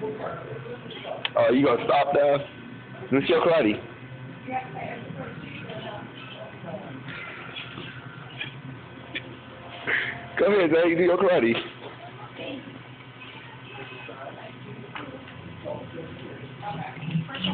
Oh, you gonna stop now? This your karate. Come here, Zay. Do your karate. First,